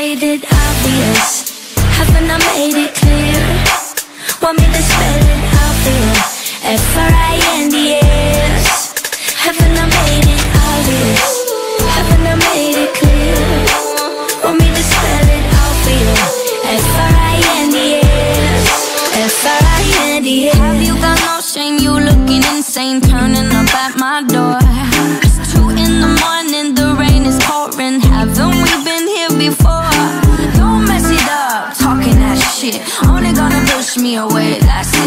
made it obvious? Haven't I made it clear? Want me to spell it Only gonna push me away That's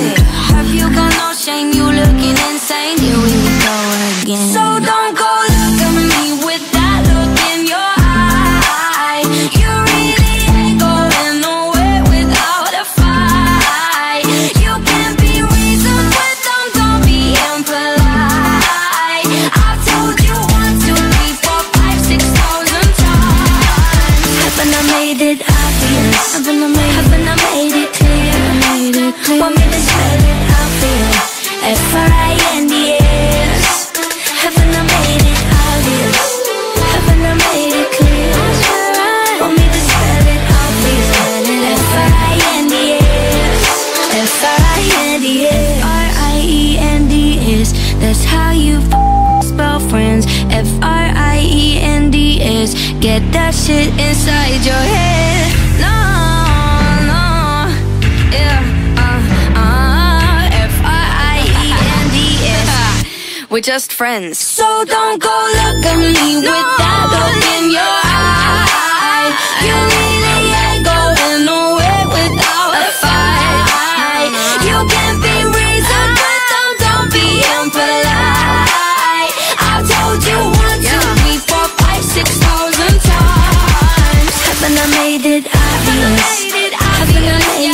Get that shit inside your head. No, no Yeah, uh, uh F-R-I-E-N-D-S We're just friends. So don't go look at me with I've been How